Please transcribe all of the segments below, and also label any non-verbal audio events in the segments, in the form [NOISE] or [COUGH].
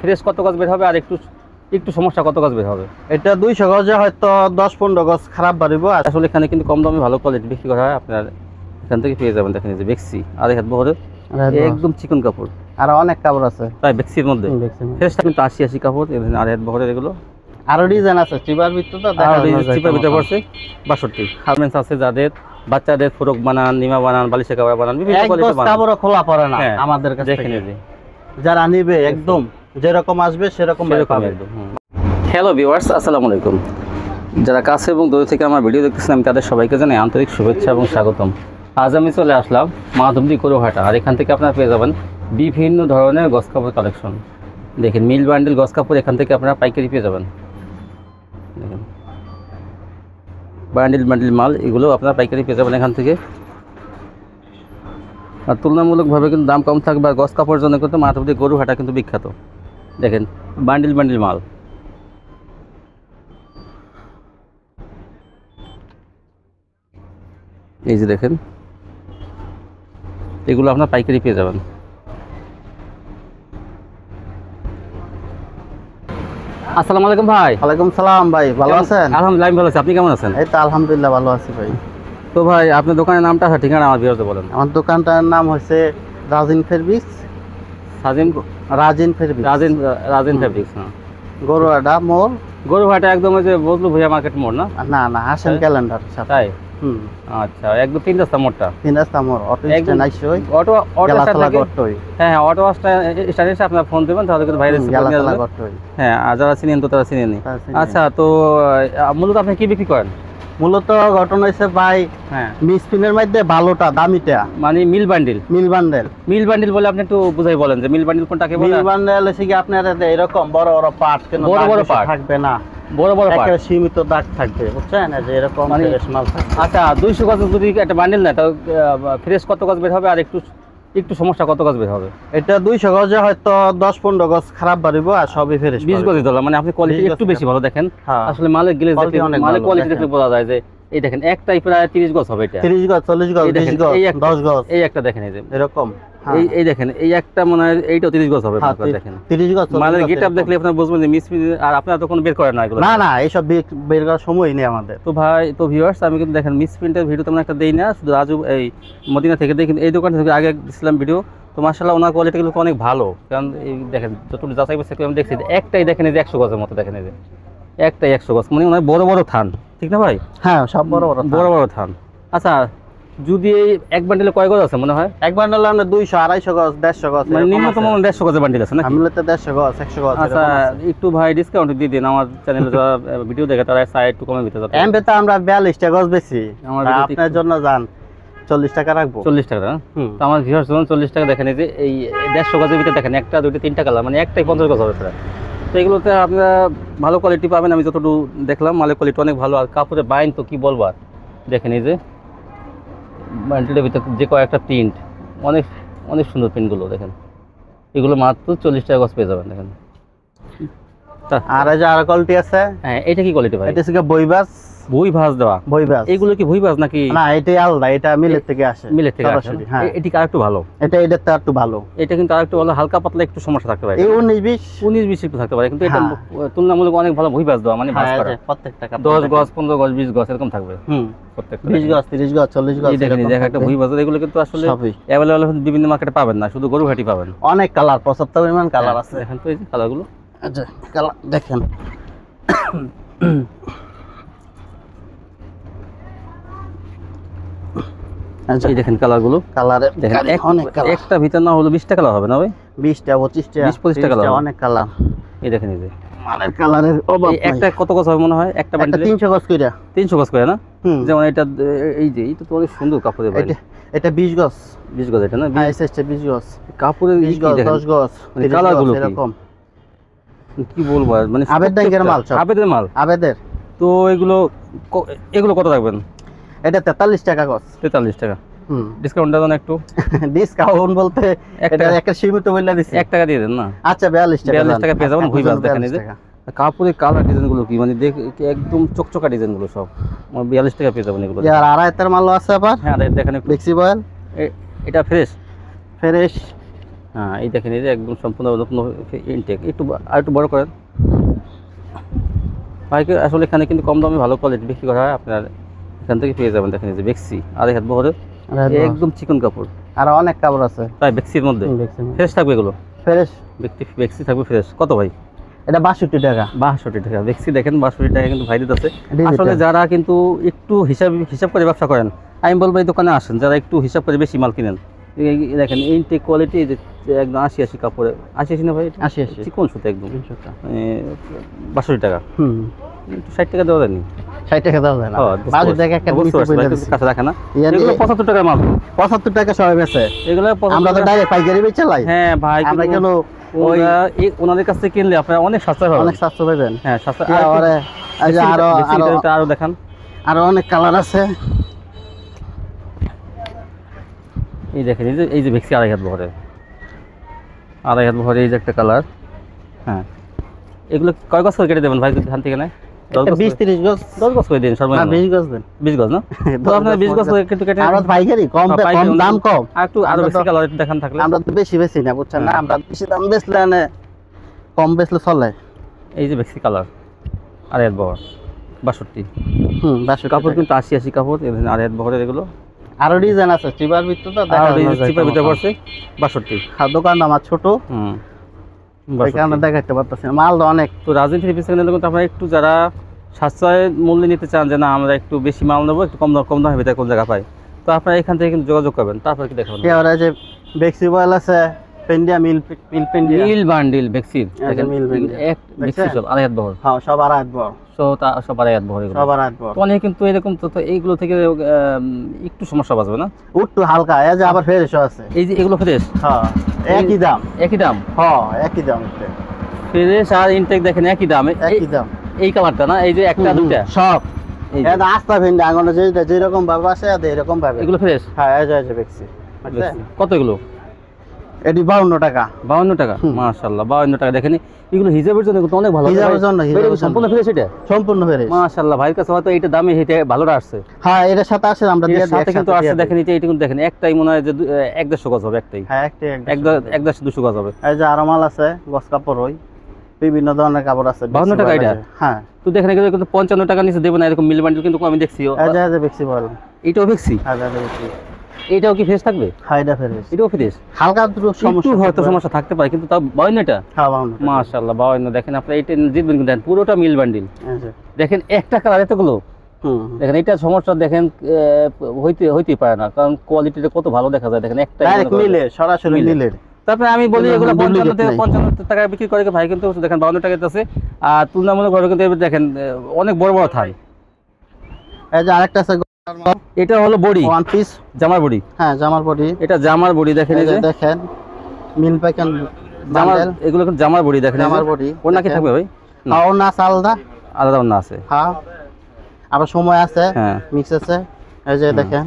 Fresh কত গজ বের হবে আর একটু একটু সমস্যা কত গজ বের হবে? এটা দুইশো গজে হয়তো দশ পনেরো গজ খারাপ বাড়িব। আর আসলে এখানে কিন্তু কম দামে ভালো কোয়ালিটি বিক্রি করা হয়। আপনার এখান থেকে পেয়ে যাবেন দেখেন যে বেক্সি আর হাত বহরে একদম চিকন কাপড়। আর অনেক কাপড় আছে। তাই বেক্সির মধ্যে? ফ্রেশটা কিন্তু আশি আশি কাপড় আর হাত বহরের এগুলো। আরও ডিজাইন আছে চিবার ভিতরে তো চিপের ভিতরে পড়ছে বাষট্টি। গার্মেন্টস আছে যাদের বাচ্চাদের ফ্রক বানান নিমা বানান বালিশে কাপড় বানান বিভিন্ন এক কাপড়ও খোলা পড়ে না হ্যাঁ, আমাদের কাছে দেখে যারা নিবে একদম যেরকম আসবে সেরকম পাবে। হ্যালো ভিউয়ার্স আসসালামু আলাইকুম। যারা কাছে এবং দূরে থেকে আমার ভিডিও দেখতেছেন আমি তাদের সবাইকে জানাই আন্তরিক শুভেচ্ছা এবং স্বাগতম। আজ আমি চলে আসলাম মাধবদী করোহাটা আর এখান থেকে আপনারা পেয়ে যাবেন বিভিন্ন ধরনের গস কাপড় কালেকশন। দেখেন মিল বান্ডেল গস কাপড় এখান থেকে আপনারা পাইকারি পেয়ে যাবেন। দেখেন। বান্ডিল বান্ডিল মাল এগুলো আপনারা পাইকারি পেয়ে যাবেন এখান থেকে। আর তুলনামূলকভাবে কিন্তু দাম কম থাকবে আর গস কাপড়ের জন্য কিন্তু মাধবদী গরুহাটা কিন্তু বিখ্যাত। দেখেন বান্ডিল বান্ডিল মাল। এই যে দেখেন এগুলো আপনার পাইকারি পেয়ে যাবেন। আসসালামু আলাইকুম ভাই। ওয়ালাইকুম সালাম ভাই ভালো আছেন? আলহামদুলিল্লাহ ভালো আছি। আপনি কেমন আছেন? এই তো আলহামদুলিল্লাহ ভালো আছি ভাই। তো ভাই আপনার দোকানের নামটা আর ঠিকানা আমার বিরতে বলেন। আমার দোকানটার নাম হচ্ছে Rajin fabrics Sajin Rajin fabrics Rajen Rajen fabrics হ্যাঁ। গরুয়াডা মোড়। গরু ভাইটা একদম ওই যে বদলু ভুইয়া মার্কেট মোড় না? না না হাসেন হ্যাঁ। ক্যালেন্ডার তাই? হুম। আচ্ছা একদম তিন রাস্তা মোড়টা? তিন রাস্তা মোড় অটো স্ট্যান্ড অটো অটো গট্টই। হ্যাঁ হ্যাঁ অটো স্টার্ট এসে আপনার ফোন দেবেন তাহলে কিন্তু ভাইরাস হ্যাঁ আর যারা চিনেন তো তারা চিনেন আচ্ছা তো মূলত আপনি কি বিক্রি করেন? মূলত ঘটনা হয়েছে ভাই হ্যাঁ। মিসপিনের মধ্যে ভালোটা দামিটা। মানে mill bundle? Mill bundle. Mill bundle বলে আপনি একটু বুঝাই বলেন যে মিল বান্ডিল কোনটাকে বলে? মিল বান্ডেল হচ্ছে কি আপনার এরকম বড় বড় পার্ট কেন বড় বড় part? থাকবে না। বড় বড় পার্ট? সীমিত দাগ থাকবে বুঝছেন? যে এরকম মানে- আচ্ছা দুইশো গজ যদি একটা বান্ডিল না তাও ফ্রেশ কত গজ বের হবে? আর একটু একটু সমস্যা কত গজ বের হবে? এটা দুইশো গজে হয়তো দশ পনেরো গজ খারাপ বাড়িব আর সবই ফেরে বিশ গজ ধরলাম মানে আপনি কোয়ালিটি একটু বেশি ভালো দেখেন। হ্যাঁ। আসলে মালের গেলে মালের কোয়ালিটি দেখলে বোঝা যায় যে এই দেখেন একটাই প্রায় তিরিশ গজ হবে এটা। তিরিশ গজ চল্লিশ গজ বিশ গজ দশ গজ। এই একটা দেখেন এই যে। এরকম। এই এই দেখেন এই একটা মনে হয় এইটাও তিরিশ গজ হবে হ্যাঁ, আপনার তি- দেখেন। তিরিশ গজ মালের গেট আপ দেখলে আপনার বুঝবেন যে মিস আর আপনারা তখন বের করেন না এগুলো। না না এইসব বের করার সময় নেই আমাদের। তো ভাই তো ভিউয়ার্স আমি কিন্তু দেখেন মিস ভিডিও তেমন একটা দেই না শুধু রাজু এই মদিনা থেকে দেখি এই দোকান থেকে আগে দিছিলাম ভিডিও তো মার্শাল্লাহ ওনার কোয়ালিটি কিন্তু অনেক ভালো। কারণ এই দেখেন যতটুকু যাচাই বাছাই আমি দেখছি একটাই দেখেন এই যে একশো গজের মতো দেখেন এই যে। একটাই একশো গজ মানে ওনার বড় বড় থান ঠিক না ভাই? হ্যাঁ সব বড় বড় বড় বড় থান। আচ্ছা যদি এই এক বান্ডিলে কয় গজ আছে মনে হয়? এক বান্ডেল আমরা দুইশো আড়াইশো গজ দেড়শো গজ মানে নিম্নতম দেড়শো গজের বান্ডিল আছে না তো দেড়শো গজ একশো গজ আচ্ছা একটু ভাই ডিসকাউন্ট দিয়ে দিন আমার চ্যানেলে যারা ভিডিও দেখে তারা সাইড একটু কমে দিতে যাতে এমপি তো আমরা বিয়াল্লিশটা গজ বেশি আপনার জন্য যান চল্লিশ টাকা রাখব। চল্লিশ টাকা তো আমার ভিউয়ার্স যখন চল্লিশ টাকা দেখেন যে এই দেড়শো গজের ভিতরে দেখেন একটা দুইটা তিনটা কালার মানে একটাই পঞ্চাশ গজ হবে প্রায়। তো এগুলোতে আপনারা ভালো কোয়ালিটি পাবেন আমি যতটুকু দেখলাম মালের কোয়ালিটি অনেক ভালো আর কাপড়ের বাইন তো কি বলব আর? দেখেন এই যে বান্ডিলের ভিতরে যে কয়েকটা প্রিন্ট অনেক অনেক সুন্দর প্রিন্টগুলো দেখেন। এগুলো মাত্র চল্লিশ টাকা গাছ পেয়ে যাবেন দেখেন। আর এই যে আর কোয়ালিটি আছে? হ্যাঁ এটা কি কোয়ালিটি ভাই? এটা হচ্ছে বইবাস ভুই ভাঁজ দেওয়া? বইবাস এগুলো কি ভুই ভাঁজ নাকি? না এটাই আলাদা এটা মিলের থেকে আসে মিলের থেকে আসে। হ্যাঁ। এটি ভালো? এটা তো একটু ভালো। এটা কিন্তু ভালো হালকা পাতলা একটু সমস্যা থাকতে পারে। এই একটু থাকতে পারে কিন্তু এটা হ্যাঁ। তুলনামূলক অনেক ভালো ভুই ভাঁজ দেওয়া মানে ভাঁজ হ্যাঁ, করা। প্রত্যেকটা। গজ পনেরো গজ বিশ গজ এরকম থাকবে। হুম। প্রত্যেকটা বিশ গজ তিরিশ গজ চল্লিশ গজ দেখেন এই একটা। ভুই ভাঁজ এগুলো কিন্তু আসলে বিভিন্ন মার্কেটে পাবেন না শুধু গরু ঘাটি পাবেন। অনেক কালার পঁচাত্তর পরিমাণ কালার আছে। দেখেন তো এই যে কালারগুলো আচ্ছা কালার দেখেন। এই দেখেন কালারগুলো। কালারে দেখেন অনেক কালার। একটা ভিতর না হলো বিশটা কালার হবে না ভাই? বিশটা পঁচিশটা 20 25টা তিরিশটা, colour। অনেক কালার। এই দেখেন এই যে। কালারের অভাব একটা কত গজ হবে মনে হয়? একটা একটা বান্ডিলে তিনশো গজ কইরা। তিনশো গজ করে না? যেমন এটা এই যে এটা তো অনেক সুন্দর কাপড়ের বাইরে এটা এটা বিশ গজ। বিশ গজ এটা না? হ্যাঁ এসেছে বিশ গজ। কাপড়ের বিশ কি গজ দেখেন? দশ গজ মানে তিরিশ colour গজ, গুলো কি? এরকম। কি বলব মানে আবেদ ব্যাংকের মাল। আবেদের মাল? আবেদের। তো এগুলো এগুলো কত রাখবেন? এটা তেতাল্লিশ টাকা গজ। তেতাল্লিশ টাকা। হুম। ডিসকাউন্ট দেন একটু। ডিসকাউন্ট বলতে এটা একটা সীমিত বললে দিছি। এক টাকা দিয়ে দেন না? আচ্ছা বিয়াল্লিশ টাকা 42 টাকা পেয়ে যাবেন, ভুই বাস দেখেন এই যে। 42 টাকা। আর কাপড়ের কালার ডিজাইনগুলো কি? মানে দেখ একদম চকচকা ডিজাইনগুলো সব। বিয়াল্লিশ টাকা পেয়ে যাবেন এগুলো আর আড়াইতের মালও আছে আবার? হ্যাঁ আর দেখেন একটু। বেক্সি বয়েল এটা ফ্রেশ ফ্রেশ হ্যাঁ এই দেখেন এই যে একদম সম্পূর্ণ ইনটেক একটু আর একটু বড় করেন। বাইকে আসলে এখানে কিন্তু কম দামে ভালো কোয়ালিটি বিক্রি করা হয়। আপনার এখান থেকে পেয়ে যাবেন দেখেন যে বেক্সি আড়াই হাত বহরে একদম চিকন কাপড়। আর অনেক কাপড় আছে। তাই বেক্সির মধ্যে? ফ্রেশ থাকবে এগুলো? ফ্রেশ। ব্যক্তি বেক্সি থাকবে ফ্রেশ। কত ভাই? এটা বাষট্টি টাকা। বাষট্টি টাকা। বেক্সি দেখেন বাষট্টি টাকা কিন্তু ভাই দিতেছে। আসলে যারা কিন্তু একটু হিসাব হিসাব করে ব্যবসা করেন আমি বলব এই দোকানে আসেন। যারা একটু হিসাব করে বেশি মাল কিনেন। দেখেন ইনটেক কোয়ালিটি একদম আশি আশি কাপড়ে। আশি আশি না ভাই আশি আশি। চিকন সুতো একদম? বাষট্টি টাকা। হুম। ষাট টাকা দেওয়া যায়নি? ষাট টাকা দেওয়া যায় না। হ্যাঁ, বাষট্টি টাকা একটা বুঝতে দুইশো পারছি, পয়সা ভাই, দিছি। কাছে রাখে না। এগুলো পঁচাত্তর টাকার মাল। পঁচাত্তর টাকা সবাই বেছে এগুলো আমরা তো ডাইরেক্ট পাইকারি বেচে লাই। হ্যাঁ ভাই আমরা কেন ওনাদের কাছ থেকে কিনলে আপনার অনেক সস্তায় পাবেন। অনেক স্বাস্থ্য পাবেন। হ্যাঁ আরে যে আরও আরও আরও দেখান। আরও অনেক কালার আছে। এই দেখেন এই যে এই যে ভেক্সি আড়াই হাত বহরে। আড়াই হাত বহরে এই যে একটা কালার হ্যাঁ। এগুলো কয় গছ করে কেটে দেবেন ভাই ধান থেকে নেয়? দশ একটা বিশ তিরিশ গজ। দশ গছ করে দিন সর্বনিম্ন। বিশ গজ দেন। বিশ গজ না? [LAUGHS] তো আপনার বিশ গছ কিন্তু কেটে আমরা পাইকারি কম হ্যাঁ, কম দাম কম। আর একটু আরও আমরা বেশি তো- কালার দেখান থাকলে। আমরা তো বেশি বেশি না বুঝছেন না? হ্যাঁ। আমরা বেশি দাম বেচলে কম বেচলে চলে। এই যে কালার আড়াই হাত বহর। বাষট্টি। হুম বাষট্টি। কাপড় কিন্তু আশি আশি কাপড় আড়াই হাত বহরের এগুলো। আরও ডিজাইন আছে চিবার ভিতর তো আর চিপার ভিতরে পড়ছে বাষট্টি। হ্যাঁ, দোকান আমার ছোট। হুম। 62 দেখাইতে পারতেছি। মাল তো অনেক। তো রাজনীতির পিছনে নিলে কিন্তু আপনারা একটু যারা সাশ্রয় মূল্যে নিতে চান যে না আমরা একটু বেশি মাল নেব একটু কম দাম কম দামে ভিতরে কোন জায়গা পাই। তো আপনারা এখান থেকে কিন্তু যোগাযোগ করবেন তারপর কি দেখাবেন। এবারে যে বেক্সি বয়েল আছে পেন্ডিয়া মিল মিল পেন্ডিয়া মিল বান্ডিল বেক্সির মিল বেক্সি সব আড়াই হাত বহর। হ্যাঁ সব আর আড়াই হাত বহর। অনেকে কিন্তু এরকম তো তো এইগুলো থেকে একটু সমস্যা বাঁচবে না? উঠটু হালকা এই যে আবার ফ্রেশ আছে। এই যে এগুলো ফ্রেশ? হ্যাঁ একই দাম। একই দাম? হ্যাঁ একই দাম ফ্রেশ আর ইনটেক দেখেন একই দাম। এই- একই দাম। এই কালারটা না? এই যে একটা দুইটা? সব। এটা আস্তা ভিন্ডি আঙুলে যেটা যেরকম ভাবে আছে এরকম ভাবে। এগুলো ফ্রেশ? হ্যাঁ এই যে এই কত এগুলো? এটি বাউন্ন টাকা। বাউন্ন টাকা? হুম। মাশাল্লাহ বাউন্ন টাকা। দেখেন এগুলো হিজাবের জন্য কিন্তু অনেক ভালো। হিজাবের জন্য, এটা সম্পূর্ণ ফ্রেশ এটা? সম্পূর্ণ ফ্রেশ মাশাল্লাহ ভাইয়ের কাছে হয়তো এইটা দামে ভালোটা আসছে। হ্যাঁ এটার সাথে আছে আমরা দিয়ে সাথে কিন্তু আসছে দেখেন এটা এটা কিন্তু দেখেন একটাই মনে হয় যে দু- আহ, এক দেড়শো গজ হবে একটাই। হ্যাঁ একটাই এক একদম দা- এক দেড়শো দুশো গজ হবে। এই যে আরও মাল আছে গস কাপড় ওই বিভিন্ন ধরনের কাপড় আছে। বাউন্ন বেক্সি টাকা এটা? হ্যাঁ। তো দেখেন এগুলো কিন্তু পঞ্চান্ন টাকা নিচে দেবে না এরকম মিল বান্ডিল কিন্তু আমি দেখছি। বেক্সি বল। এটাও দেখছি? হ্যাঁ এটাও কি ফ্রেশ থাকবে? হ্যাঁ এটা ফ্রেশ এটাও ফ্রেশ হালকা দুটো একটু সমস্যা হয়তো সমস্যা থাকতে পারে কিন্তু তাও বাউন্ন এটা হ্যাঁ বাউন্ন টাকা। মাশাল্লাহ বাউন্ন দেখেন আপনি এইটা জিতবেন কিন্তু পুরোটা মিল বান্ডিল। এই যে। দেখেন একটা কালার এতগুলো। দেখেন এটা সমস্যা দেখেন হইতে হইতেই পারে না কারণ কোয়ালিটিটা কত ভালো দেখা যায় দেখেন একটা ডাইরেক্ট মিলে সরাসরি মিলে। মিলের তারপরে আমি বলি এগুলো পঞ্চান্ন থেকে। পঞ্চান্ন টাকায় বিক্রি করে ভাই কিন্তু দেখেন বাউন্ন টাকা আছে আর তুলনামূলক ভাবে কিন্তু দেখেন অনেক বড় বড় থাই এই যে আরেকটা আছে এটা হলো বড়ি। ওয়ান পিস জামার বড়ি। হ্যাঁ জামার বডি। এটা জামার বড়ি দেখেন এই যে দেখেন মিল প্যাকেন জামার এগুলো কিন্তু জামার বড়ি দেখেন জামার বডি ওর নাকি থাকবে ভাই? না। হ্যাঁ ওর না আলাদা। আলাদা অন্য আছে। হ্যাঁ। আবার সময় আছে। হ্যাঁ। মিক্স আছে। এই যে দেখেন।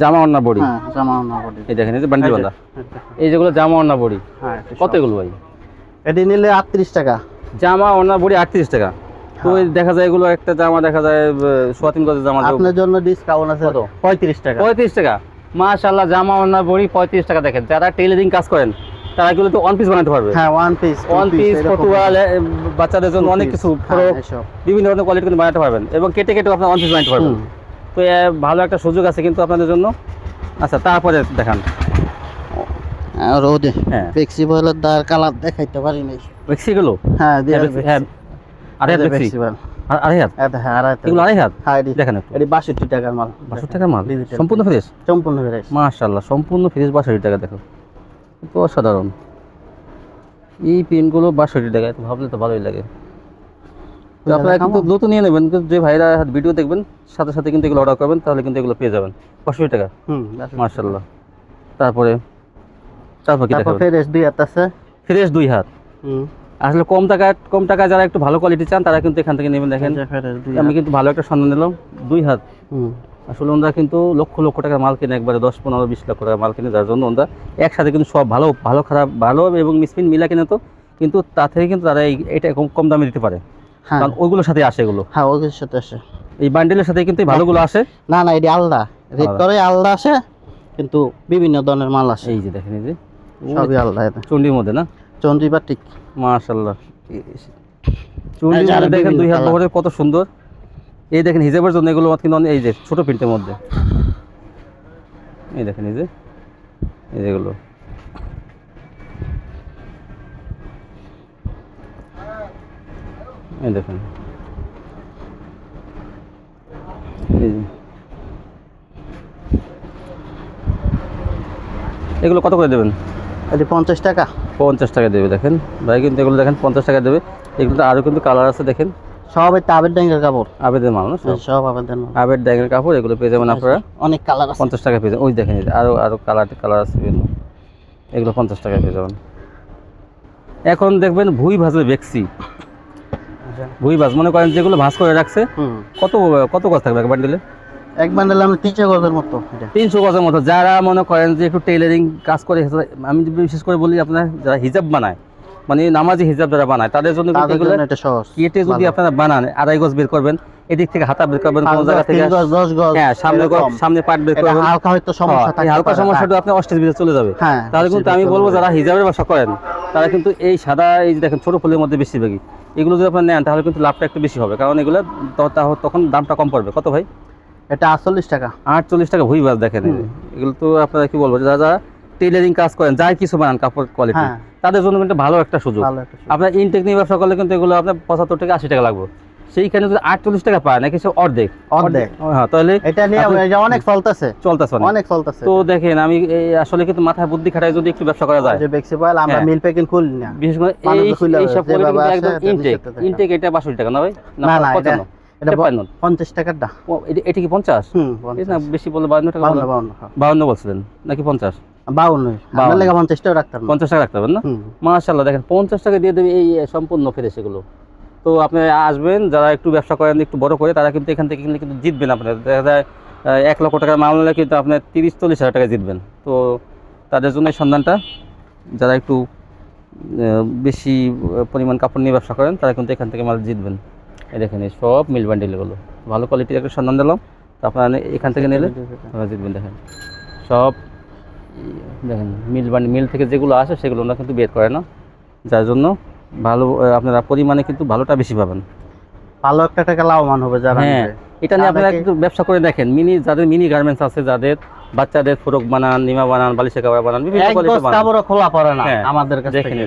জামা অন্য বড়ি। হ্যাঁ জামা না বডি। এই দেখেন এই যে বান্ডিল বান্ধা। এই যেগুলো জামা অন্য বড়ি। হ্যাঁ কত এগুলো ভাই? এটি নিলে আটত্রিশ টাকা। জামা অন্য বড়ি আটত্রিশ টাকা। তো দেখা যায় এগুলো একটা জামা দেখা যায় আহ, সোয়া তিন গজের জামা আপনার জন্য ডিসকাউন্ট আছে কত? পঁয়ত্রিশ টাকা। পঁয়ত্রিশ টাকা। মাশাল্লাহ জামা অন্য বড়ি পঁয়ত্রিশ টাকা দেখেন। যারা টেইলারিং কাজ করেন তারা এগুলো তো ওয়ান পিস বানাতে পারবে। হ্যাঁ ওয়ান পিস ওয়ান পিস বাচ্চাদের জন্য অনেক কিছু ফ্রক বিভিন্ন ধরনের কোয়ালিটি কিন্তু বানাতে পারবেন। এবং কেটে কেটে আপনার ওয়ান পিস বানাতে পারবেন। তো ভালো একটা সুযোগ আছে কিন্তু আপনাদের জন্য। আচ্ছা তারপরে দেখান। রোদে হ্যাঁ। ফ্লেক্সিবলের দার কালার দেখাইতে পারি নাই হ্যাঁ দিয়ে হ্যাঁ, হ্যাঁ আড়াই হাত বেক্সি আড়াই হাত হ্যাঁ আড়াই এগুলো আড়াই হাত হ্যাঁ দেখেন একটু। এটি বাষট্টি টাকার মাল। বাষট্টি টাকার মাল? সম্পূর্ণ ফ্রেশ? সম্পূর্ণ ফ্রেশ। মাশাল্লাহ সম্পূর্ণ ফ্রেশ বাষট্টি টাকা দেখো। তো অসাধারণ। এই পেনগুলো বাষট্টি টাকা ভাবলে তো ভালোই লাগে। আপনারা কিন্তু দ্রুত নিয়ে নেবেন যে ভাইরা ভিডিও দেখবেন সাথে সাথে কিন্তু এগুলো অর্ডার করবেন তাহলে কিন্তু এগুলো পেয়ে যাবেন। বাষট্টি টাকা? হুম মার্শাল্লাহ তারপরে তারপর কি ফ্রেশ দুই হাত আছে। ফ্রেশ দুই হাত। হুম। আসলে কম টাকা কম টাকা যারা একটু ভালো কোয়ালিটি চান তারা কিন্তু এখান থেকে নেবেন। দেখেন আমি কিন্তু ভালো একটা সন্ধান নিলাম দুই হাত। আসলে ওনারা কিন্তু লক্ষ লক্ষ টাকার মাল কিনে একবারে দশ পনেরো বিশ লক্ষ টাকার মাল কিনে যার জন্য ওনারা একসাথে কিন্তু সব ভালো ভালো খারাপ ভালো এবং মিসপিন মিলা কিনে তো কিন্তু তা থেকে কিন্তু তারা এটা কম কম দামে দিতে পারে। হ্যাঁ। কারণ ওইগুলোর সাথে আসে এগুলো। হ্যাঁ ওর সাথে আছে এই বান্ডেলের সাথে কিন্তু এই ভালোগুলো আসে। না না এটি আলাদা। রেড আলাদা। করে আলাদা আসে কিন্তু বিভিন্ন ধরনের মাল আসে। এই যে দেখেন এই যে। সবই আলাদা চুন্ডির মধ্যে না? দেখেন দুই হাত colour। কত সুন্দর। এই দেখেন হিজাবের জন্য এগুলো কিন্তু অনেক- এই যে ছোট প্রিন্টের মধ্যে। এই দেখেন এই যে এই যেগুলো এই দেখেন। এগুলো কত করে দেবেন? এটি পঞ্চাশ টাকা। পঞ্চাশ টাকা দেবে দেখেন। ভাই কিন্তু এগুলো দেখেন পঞ্চাশ টাকা দেবে। এগুলো আরও কিন্তু কালার আছে দেখেন। সব এই তাবের ড্যাঙ্গের কাপড়। আবেদের মাল না সব? সব আবেদন আবের ড্যাগের কাপড় এগুলো পেয়ে যাবেন আপনারা। অনেক কালার আছে। পঞ্চাশ টাকা পেয়ে যাবেন। ওই দেখেন আরও আরও কালার কালার আছে বিভিন্ন এগুলো পঞ্চাশ টাকা পেয়ে যাবেন। এখন দেখবেন ভুই ভাজে বেক্সি ভুই ভাজ মনে করেন যেগুলো ভাজ করে রাখছে কত কত গাছ থাকবে এক বান্ডিলে? এক বান্ডেল আমি তিনশো গজের মতো তিনশো গজের মতো। যারা মনে করেন যে একটু টেইলারিং কাজ করে আমি বিশেষ করে বলি আপনার যারা হিজাব বানায় মানে নামাজি হিজাব যারা বানায় তাদের জন্য কেটে যদি আপনারা বানান আড়াই গজ বের করবেন এদিক থেকে হাতা বের করবেন কোনো জায়গা থেকে হ্যাঁ সামনে সামনে পাট বের করবেন। হালকা হয়তো সমস্যা হ্যাঁ, থাকে হালকা সমস্যাটা অষ্টের ভিতরে চলে যাবে। হ্যাঁ তাহলে কিন্তু আমি বলব যারা হিজাবের ব্যবসা করেন তারা কিন্তু এই সাদা এই যে দেখেন ছোট ফুলের মধ্যে বেশিরভাগই এগুলো যদি আপনার নেন তাহলে কিন্তু লাভটা একটু বেশি হবে। কারণ এগুলো তখন দামটা কম পড়বে। কত ভাই? এটা আটচল্লিশ টাকা। আটচল্লিশ টাকা ভুই বাস দেখেন এগুলো তো আপনারা কি বলব যারা কাজ করেন যাই কিছু বানান কাপড় কোয়ালিটি হ্যাঁ। তাদের জন্য কিন্তু ভালো একটা সুযোগ। আপনার ইনটেক নিয়ে ব্যবসা করলে কিন্তু এগুলো আপনার পঁচাত্তর টাকা আশি টাকা লাগবে। সেইখানে যদি আটচল্লিশ টাকা পায় নাকি সে অর্ধেক? অর্ধেক। হ্যাঁ তাহলে এটা নিয়ে অনেক চলতেছে। চলতেছে অনেক। চলতেছে। তো দেখেন আমি আসলে কিন্তু মাথায় বুদ্ধি খাটায় যদি একটু ব্যবসা করা যায়। যে বেক্সি আমরা। মিল প্যাকিং খুলি না বিশেষ করে এই সব ইনটেক ইনটেক এটা বাষট্টি টাকা না ভাই? না, না, এটা- পঞ্চাশ টাকারটা ও, এটা- কি পঞ্চাশ? না বেশি বলে টাকা বাউন্ন হ্যাঁ। বলছিলেন নাকি পঞ্চাশ? বাউন্ন। বাউন্ন। পঞ্চাশ টাকা পঞ্চাশ টাকা রাখতে পারবেন না? মাশাল্লাহ দেখেন পঞ্চাশ টাকা দিয়ে দেবে এই সম্পূর্ণ ফেরে সেগুলো তো আপনি আসবেন যারা একটু ব্যবসা করেন একটু বড় করে তারা কিন্তু এখান থেকে কিন্তু জিতবেন আপনার। দেখা যায় এক লক্ষ টাকার মাল নিলে কিন্তু আপনার তিরিশ চল্লিশ হাজার টাকা জিতবেন। তো তাদের জন্য সন্ধানটা যারা একটু বেশি পরিমাণ কাপড় নিয়ে ব্যবসা করেন তারা কিন্তু এখান থেকে মাল জিতবেন। এই দেখেন এই সব মিল বান্ডিলগুলো ভালো কোয়ালিটির একটা সন্ধান দিলাম। তো আপনারা এখান থেকে নিলে জিতবেন দেখেন। সব দেখেন মিল বান্ডি মিল থেকে যেগুলো আসে সেগুলো ওরা কিন্তু বের করে না। যার জন্য ভালো আপনারা পরিমাণে কিন্তু ভালোটা বেশি পাবেন। ভালো একটা টাকা লাভবান হবে যারা হ্যাঁ এটা নিয়ে আপনারা একটু ব্যবসা করে দেখেন। মিনি যাদের মিনি গার্মেন্টস আছে যাদের বাচ্চাদের ফ্রক বানান নিমা বানান বালিশের কাপড় বানান বিভিন্ন খোলা পড়ে না হ্যাঁ, আমাদের কাছে দেখেন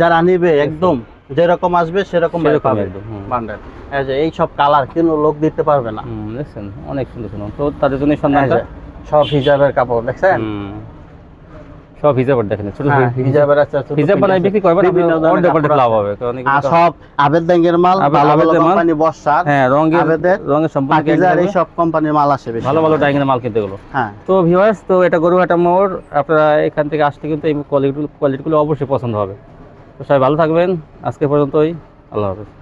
যারা নিবে একদম যেরকম আসবে সেরকম। বান্ডেল। এই যে এই সব কালার কিন্তু লোক দিতে পারবে না। দেখছেন? অনেক সুন্দর সুন্দর। তো তাদের জন্য সন্ধানটা? সব হিজাবের কাপড় দেখছেন? সব হিজাবের দেখেন ছোট হ্যাঁ, হিজাবের আছে হিজাব বানাই বিক্রি করবেন বিভিন্ন আপনার ধরনের অর্ধেক কাপড় অর্ধেক লাভ হবে কারণ এগুলো আর তো- সব আবেদ ব্যাংকের মাল ভালো ভালো কোম্পানি বর্ষার হ্যাঁ রঙের আবেদের, রঙের সম্পূর্ণ পাকিজার এই সব কোম্পানির মাল আসে বেশি। ভালো ভালো ডাইংয়ের মাল কিনতে গেলো হ্যাঁ। তো ভিউয়ার্স তো এটা গরুহাটা মোড় আপনারা এখান থেকে আসতে কিন্তু এই কোয়ালিটিগুলো অবশ্যই পছন্দ হবে। তো সবাই ভালো থাকবেন। আজকে পর্যন্তই। আল্লাহ হাফেজ।